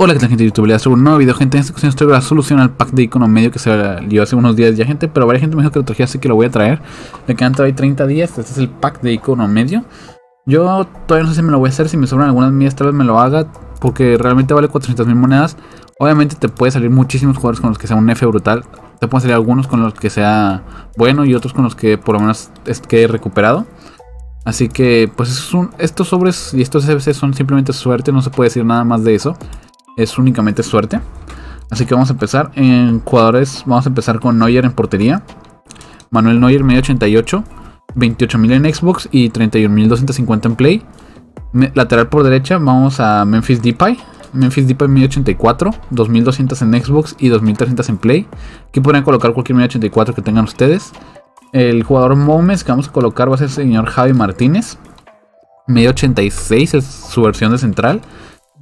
Hola, ¿qué tal gente de YouTube? Les un nuevo video, gente. En esta ocasión estoy la solución al pack de icono medio que se dio hace unos días ya, gente. Pero varias gente me dijo que lo trajera, así que lo voy a traer. Me quedan todavía 30 días. Este es el pack de icono medio. Yo todavía no sé si me lo voy a hacer. Si me sobran algunas mías, tal vez me lo haga. Porque realmente vale 400 mil monedas. Obviamente te puede salir muchísimos jugadores con los que sea un F brutal. Te pueden salir algunos con los que sea bueno y otros con los que por lo menos quede recuperado. Así que, pues estos sobres y estos FC son simplemente suerte. No se puede decir nada más de eso es únicamente suerte. Así que vamos a empezar. En jugadores vamos a empezar con Neuer en portería. Manuel Neuer, medio 88. 28.000 en Xbox y 31.250 en Play. lateral por derecha vamos a Memphis Depay. Memphis Depay 1084, 2200 en Xbox y 2300 en Play. Aquí pueden colocar cualquier 1084 que tengan ustedes. El jugador Momes que vamos a colocar va a ser el señor Javi Martínez. Medio 86 es su versión de central.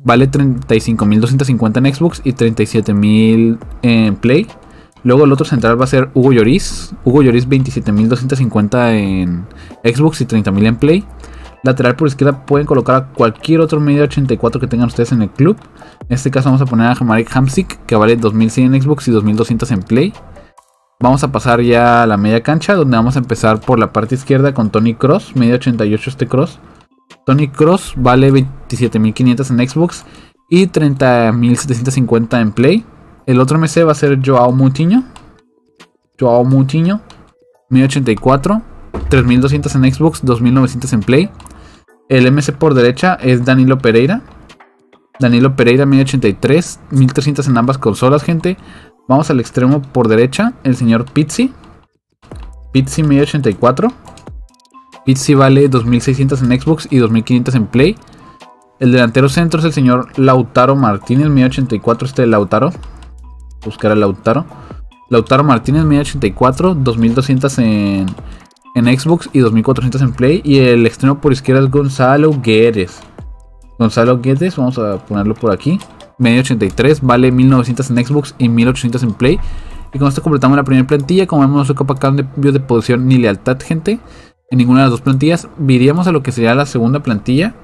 Vale 35.250 en Xbox y 37.000 en Play. Luego el otro central va a ser Hugo Lloris. Hugo Lloris 27.250 en Xbox y 30.000 en Play. Lateral por izquierda pueden colocar a cualquier otro medio 84 que tengan ustedes en el club. En este caso vamos a poner a Marek Hamsik que vale 2.100 en Xbox y 2.200 en Play. Vamos a pasar ya a la media cancha donde vamos a empezar por la parte izquierda con Tony Cross, medio 88 este Cross. Tony Cross vale 27.500 en Xbox y 30.750 en Play. El otro MC va a ser Joao Mutiño. Joao Mutiño, 1084, 3200 en Xbox, 2900 en Play. El MC por derecha es Danilo Pereira. Danilo Pereira 1083, 1300 en ambas consolas, gente. Vamos al extremo por derecha, el señor Pizzi. Pizzi 1084. Pizzi vale 2600 en Xbox y 2500 en Play. El delantero centro es el señor Lautaro Martínez, 1084 este de Lautaro. Buscar a Lautaro. Lautaro Martínez, 1084, 2200 en, en Xbox y 2400 en Play. Y el extremo por izquierda es Gonzalo Guedes. Gonzalo Guedes, vamos a ponerlo por aquí. 1083, vale 1900 en Xbox y 1800 en Play. Y con esto completamos la primera plantilla. Como vemos, no soy capaz de de posición ni lealtad, gente en ninguna de las dos plantillas. Viríamos a lo que sería la segunda plantilla.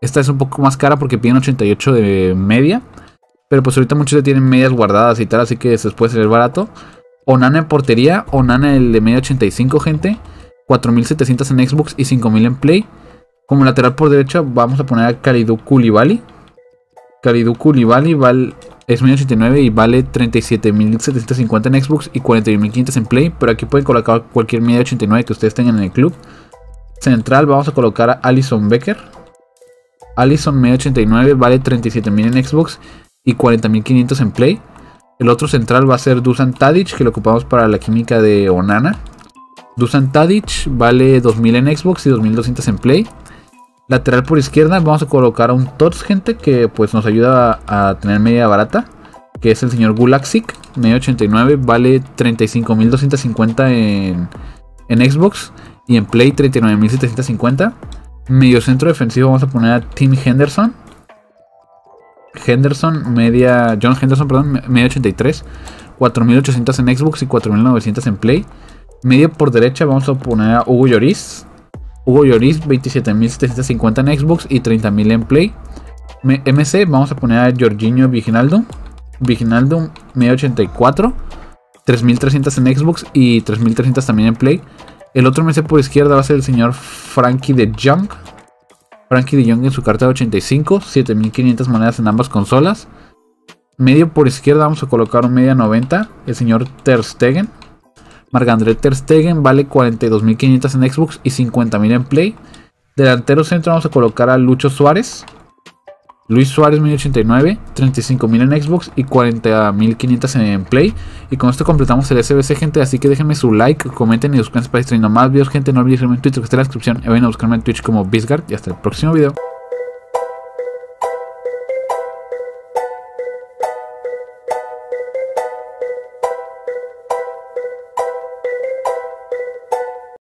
Esta es un poco más cara porque piden 88 de media. Pero pues ahorita muchos ya tienen medias guardadas y tal, así que se puede ser barato. Onana en portería, Onana el de media 85 gente. 4700 en Xbox y 5000 en Play. Como lateral por derecha vamos a poner a Kalidou Koulibaly. Kalidou Koulibaly vale es 89 y vale 37.750 en Xbox y 41.500 en Play. Pero aquí pueden colocar cualquier media 89 que ustedes tengan en el club. Central vamos a colocar a Alison Becker. Alison media 89 vale 37.000 en Xbox y 40.500 en Play. El otro central va a ser Dusan Tadic que lo ocupamos para la química de Onana. Dusan Tadic vale 2.000 en Xbox y 2.200 en Play. Lateral por izquierda vamos a colocar a un Tots, gente, que pues nos ayuda a, tener media barata. Que es el señor Gulaxic, medio 89, vale 35.250 en, en Xbox y en Play 39.750. Medio centro defensivo vamos a poner a Tim Henderson. Henderson, media. John Henderson, perdón, medio 83. 4.800 en Xbox y 4.900 en Play. Medio por derecha vamos a poner a Hugo Lloris. Hugo Lloris, 27.750 en Xbox y 30.000 en Play. MC, vamos a poner a Jorginho Viginaldo. Viginaldo, 1084. 3.300 en Xbox y 3.300 también en Play. El otro MC por izquierda va a ser el señor Frankie de Young. Frankie de Young en su carta de 85. 7.500 monedas en ambas consolas. Medio por izquierda vamos a colocar un media 90. El señor Ter Stegen. Marc-André Ter Stegen vale 42.500 en Xbox y 50.000 en Play. Delantero centro vamos a colocar a Lucho Suárez. Luis Suárez 1089, 35.000 en Xbox y 40.500 en Play. Y con esto completamos el SBC, gente. Así que déjenme su like, comenten y suscríbanse para estar más videos, gente. No olviden seguirme en Twitter que está en la descripción. Y vayan a buscarme en Twitch como Bisgard. Y hasta el próximo video.